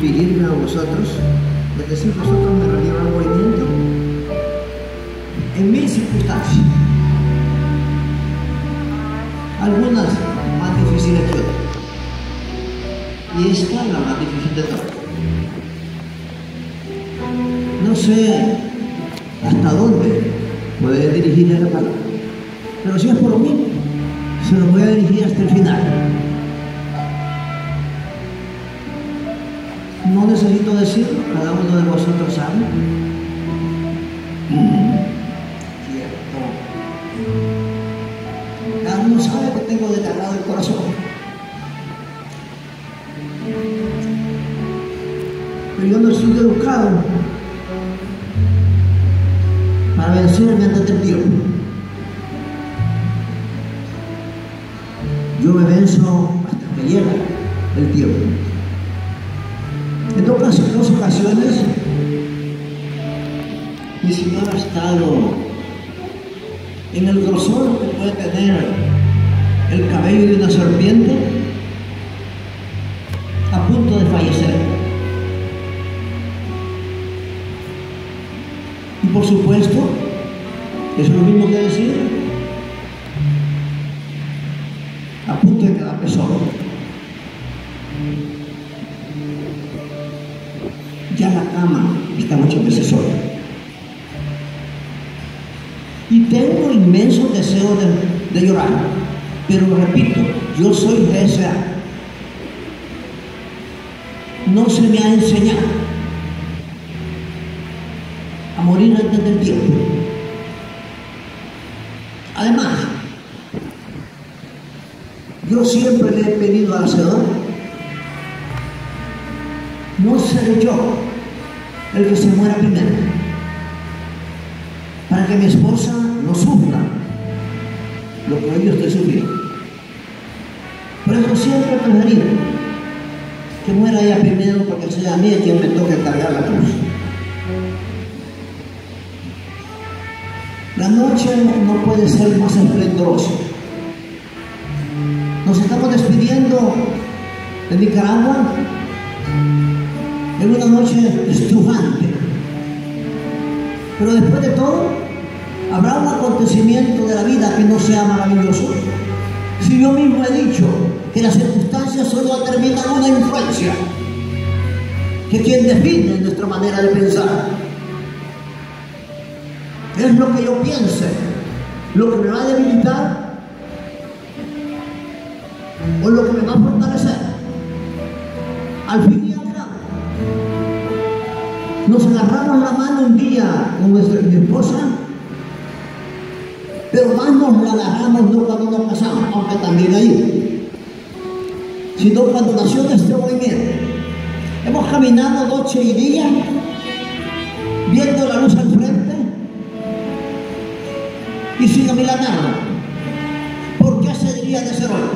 dirigirme a vosotros, es decir, vosotros me refiero al movimiento, en mil circunstancias, algunas más difíciles que otras, y esta es la más difícil de todas. No sé hasta dónde puede dirigir la palabra, pero si es por mí, se lo voy a dirigir hasta el final. No necesito decirlo, cada uno de vosotros sabe. Cierto. Cada uno sabe que tengo desgarrado el corazón. Pero yo no estoy educado para vencerme antes del tiempo. En el grosor que puede tener el cabello de una serpiente a punto de fallecer. Y por supuesto, es lo mismo que decir, a punto de quedarme solo. Ya la cama está muchas veces sola. Tengo inmenso deseo de, de llorar. Pero repito, yo soy GSA. No se me ha enseñado a morir antes del tiempo. Además, yo siempre le he pedido al Señor no seré yo el que se muera primero, que mi esposa no sufra lo que yo estoy sufriendo. Por eso siempre preferido que muera ella primero, porque sea a mí quien me toque cargar la cruz. La noche no puede ser más esplendorosa. Nos estamos despidiendo de Nicaragua en una noche estrujante. Pero después de todo, habrá un acontecimiento de la vida que no sea maravilloso. Si yo mismo he dicho que las circunstancias solo determinan una influencia, que quien define nuestra manera de pensar es lo que yo piense, lo que me va a debilitar o lo que me va a fortalecer. Al fin y al cabo, nos agarramos la mano un día con nuestra esposa, nos la agarramos no cuando nos casamos, aunque también ahí, sino cuando nació nuestro movimiento. Hemos caminado noche y día, viendo la luz al frente y sin mirar nada. ¿Por qué se diría de ser hoy?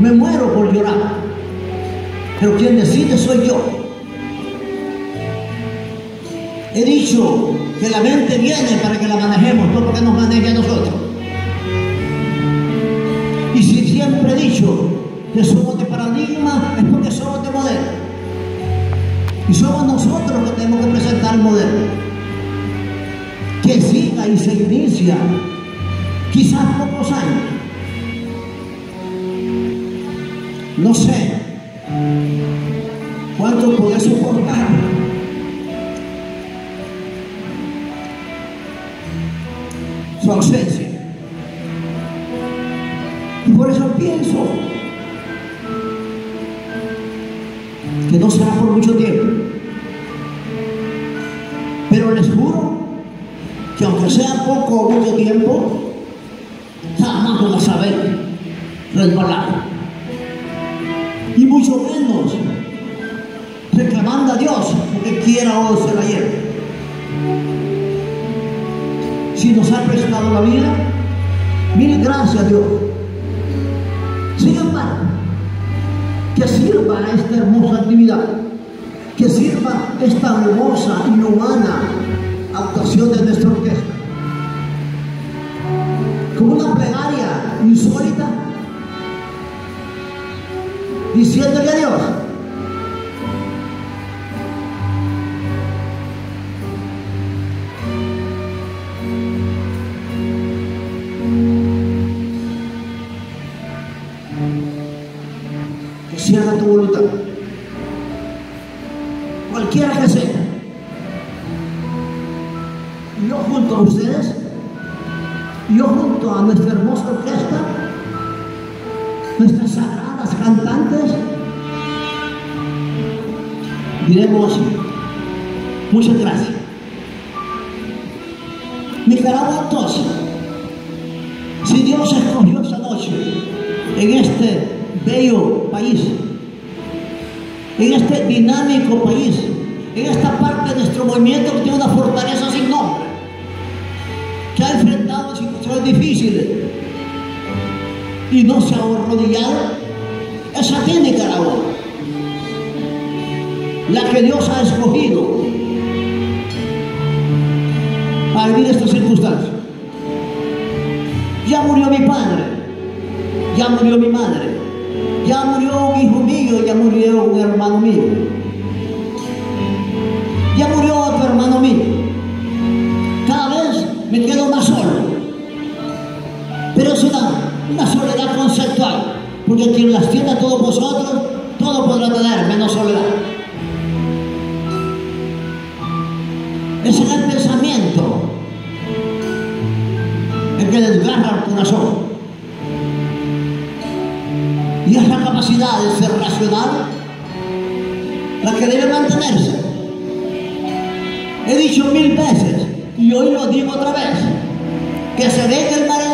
Me muero por llorar, pero quien decide soy yo. He dicho que la mente viene para que la manejemos, no porque nos maneje a nosotros. Y si siempre he dicho que somos de paradigma, es porque somos de modelo. Y somos nosotros los que tenemos que presentar el modelo. Que siga y se inicia, quizás pocos años. No sé cuánto podré soportar. Su ausencia. Y por eso pienso que no será por mucho tiempo. Pero les juro que aunque sea poco o mucho tiempo, jamás van a saber resbalar. Y mucho menos reclamando a Dios porque quiera o se la lleve. Prestado la vida, mil gracias a Dios. Sin embargo, que sirva esta hermosa actividad, que sirva esta hermosa y humana actuación de nuestra orquesta. Como una plegaria insólita diciéndole a Dios, yo junto a nuestra hermosa orquesta, nuestras sagradas cantantes, diremos muchas gracias. Nicaragua entonces, si Dios escogió esa noche en este bello país, en este dinámico país, en esta parte de nuestro movimiento que tiene una fortaleza sin situaciones difíciles. Y no se ha arrodillado, es aquí Nicaragua, la que Dios ha escogido para vivir estas circunstancias. Ya murió mi padre, ya murió mi madre, ya murió un hijo mío, ya murió un hermano mío, ya murió pero es una, una soledad conceptual, porque quien las tiene a todos vosotros, todo podrá tener, menos soledad. Es en el pensamiento el que desgarra el corazón. Y es la capacidad de ser racional la que debe mantenerse. He dicho mil veces y hoy lo digo otra vez, que se venga el mar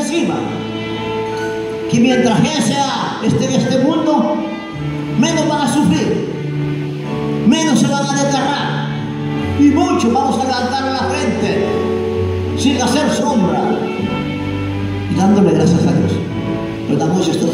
que mientras ese esté en este mundo, menos van a sufrir, menos se van a desgarrar y mucho vamos a levantar la frente sin hacer sombra y dándole gracias a Dios. Pero damos esto.